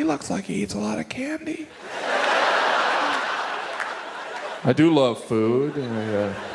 he looks like he eats a lot of candy. I do love food. I,